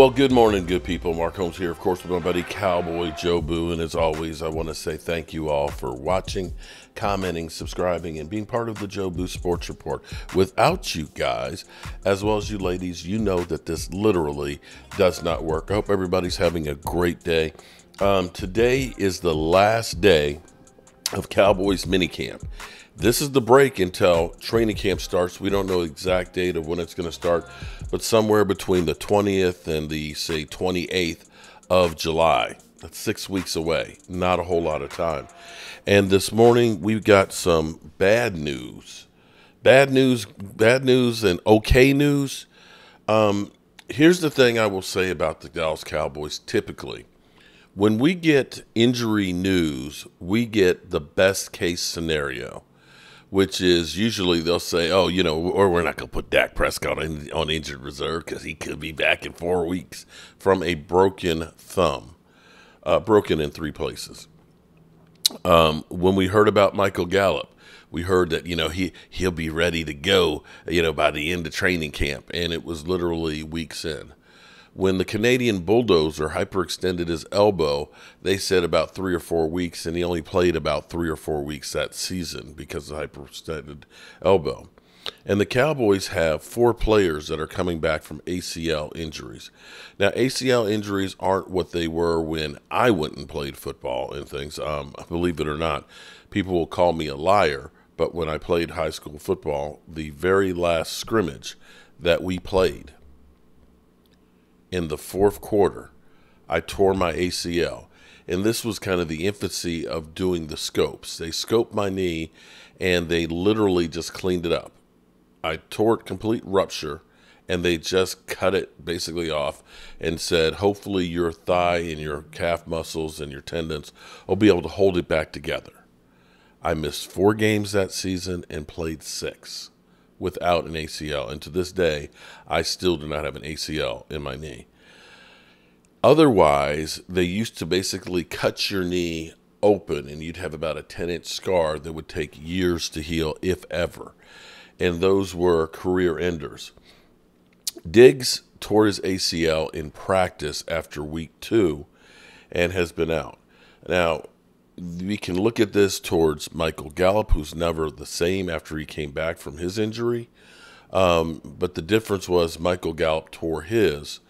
Well, good morning, good people. Mark Holmes here, of course, with my buddy Cowboy Jobu. And as always, I want to say thank you all for watching, commenting, subscribing, and being part of the Jobu Sports Report. Without you guys, as well as you ladies, you know that this literally does not work. I hope everybody's having a great day. Um, today is the last day of Cowboys minicamp. This is the break until training camp starts. We don't know the exact date of when it's going to start, but somewhere between the 20th and the, say, 28th of July. That's six weeks away. Not a whole lot of time. And this morning, we've got some bad news. Bad news, bad news, and okay news. Um, here's the thing I will say about the Dallas Cowboys typically when we get injury news, we get the best case scenario which is usually they'll say, "Oh, you know, or we're not going to put Dak Prescott on, on injured reserve because he could be back in four weeks from a broken thumb, uh, broken in three places." Um, when we heard about Michael Gallup, we heard that you know he he'll be ready to go, you know, by the end of training camp, and it was literally weeks in. When the Canadian bulldozer hyperextended his elbow, they said about three or four weeks, and he only played about three or four weeks that season because of the hyperextended elbow. And the Cowboys have four players that are coming back from ACL injuries. Now, ACL injuries aren't what they were when I went and played football and things. Um, believe it or not, people will call me a liar, but when I played high school football, the very last scrimmage that we played, in the fourth quarter, I tore my ACL. And this was kind of the infancy of doing the scopes. They scoped my knee and they literally just cleaned it up. I tore it complete rupture and they just cut it basically off and said, hopefully, your thigh and your calf muscles and your tendons will be able to hold it back together. I missed four games that season and played six without an ACL. And to this day, I still do not have an ACL in my knee. Otherwise, they used to basically cut your knee open and you'd have about a 10 inch scar that would take years to heal, if ever. And those were career enders. Diggs tore his ACL in practice after week two and has been out. Now, we can look at this towards Michael Gallup, who's never the same after he came back from his injury. Um, but the difference was Michael Gallup tore his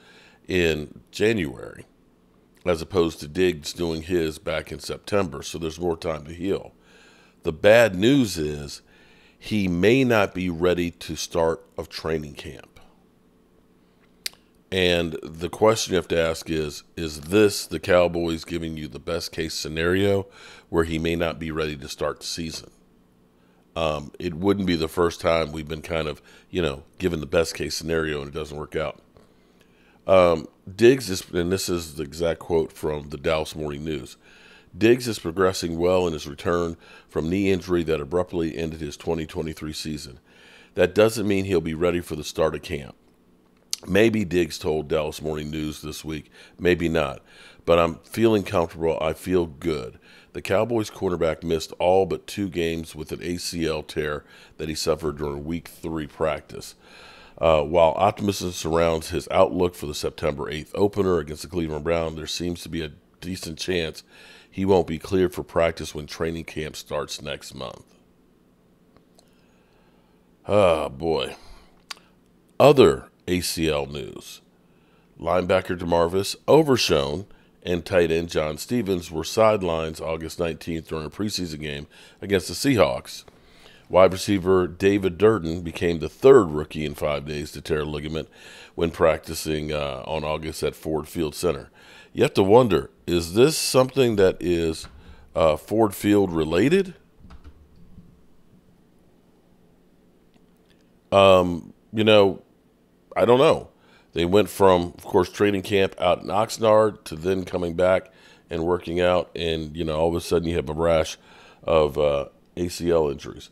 in January, as opposed to Diggs doing his back in September. So there's more time to heal. The bad news is he may not be ready to start of training camp. And the question you have to ask is Is this the Cowboys giving you the best case scenario where he may not be ready to start the season? Um, it wouldn't be the first time we've been kind of, you know, given the best case scenario and it doesn't work out. Um, Diggs is, and this is the exact quote from the Dallas Morning News Diggs is progressing well in his return from knee injury that abruptly ended his 2023 season. That doesn't mean he'll be ready for the start of camp. Maybe Diggs told Dallas Morning News this week, maybe not. But I'm feeling comfortable. I feel good. The Cowboys cornerback missed all but two games with an ACL tear that he suffered during week three practice. Uh, while optimism surrounds his outlook for the September 8th opener against the Cleveland Browns, there seems to be a decent chance he won't be cleared for practice when training camp starts next month. Oh, boy. Other ACL news. Linebacker DeMarvion Overshown and tight end John Stephens were sidelines August 19th during a preseason game against the Seahawks. Wide receiver David Durden became the third rookie in five days to tear a ligament when practicing uh, on August at Ford Field Center. You have to wonder is this something that is uh, Ford Field related? Um, you know, I don't know. They went from, of course, training camp out in Oxnard to then coming back and working out, and you know, all of a sudden you have a rash of uh, ACL injuries.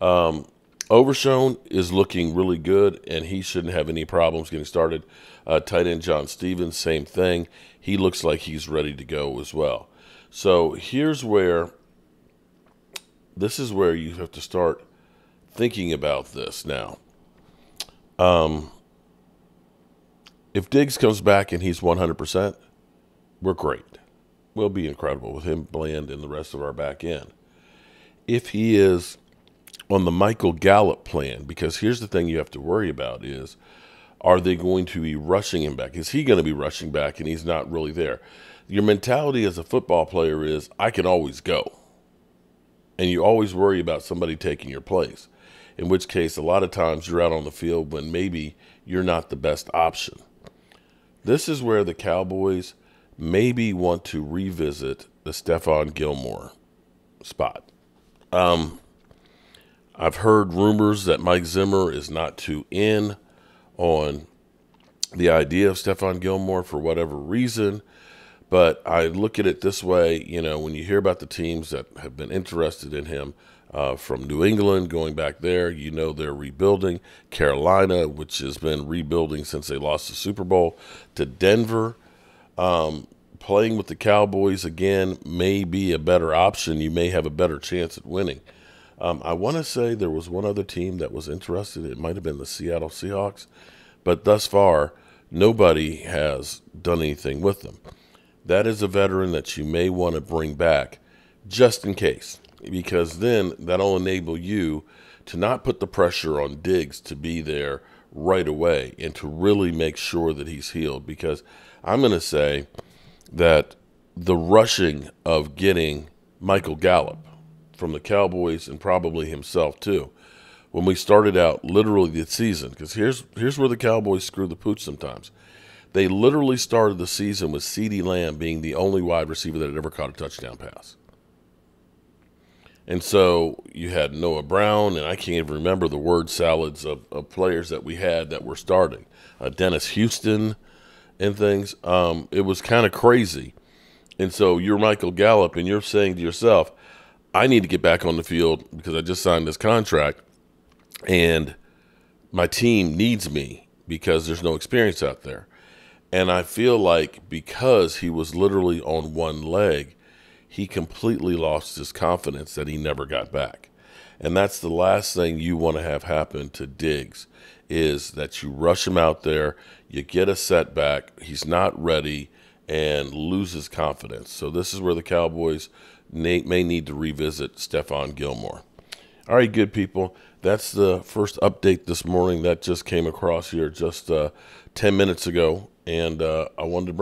Um, Overshown is looking really good, and he shouldn't have any problems getting started. Uh, tight end John Stephens, same thing. He looks like he's ready to go as well. So here's where this is where you have to start thinking about this now. Um, If Diggs comes back and he's 100%, we're great. We'll be incredible with him, Bland, and the rest of our back end. If he is on the Michael Gallup plan, because here's the thing you have to worry about is are they going to be rushing him back? Is he going to be rushing back and he's not really there? Your mentality as a football player is I can always go. And you always worry about somebody taking your place, in which case, a lot of times you're out on the field when maybe you're not the best option. This is where the Cowboys maybe want to revisit the Stephon Gilmore spot. Um, I've heard rumors that Mike Zimmer is not too in on the idea of Stephon Gilmore for whatever reason. But I look at it this way you know, when you hear about the teams that have been interested in him, uh, from New England going back there. You know they're rebuilding. Carolina, which has been rebuilding since they lost the Super Bowl, to Denver. Um, playing with the Cowboys again may be a better option. You may have a better chance at winning. Um, I want to say there was one other team that was interested. It might have been the Seattle Seahawks, but thus far, nobody has done anything with them. That is a veteran that you may want to bring back just in case because then that'll enable you to not put the pressure on Diggs to be there right away and to really make sure that he's healed. Because I'm going to say that the rushing of getting Michael Gallup from the Cowboys and probably himself too, when we started out literally the season, because here's here's where the Cowboys screw the pooch sometimes. They literally started the season with CeeDee Lamb being the only wide receiver that had ever caught a touchdown pass. And so you had Noah Brown, and I can't even remember the word salads of, of players that we had that were starting. Uh, Dennis Houston and things. Um, it was kind of crazy. And so you're Michael Gallup, and you're saying to yourself, I need to get back on the field because I just signed this contract, and my team needs me because there's no experience out there. And I feel like because he was literally on one leg, he completely lost his confidence that he never got back. And that's the last thing you want to have happen to Diggs is that you rush him out there, you get a setback, he's not ready, and loses confidence. So this is where the Cowboys may need to revisit Stephon Gilmore. All right, good people. That's the first update this morning that just came across here just uh, 10 minutes ago, and uh, I wanted to bring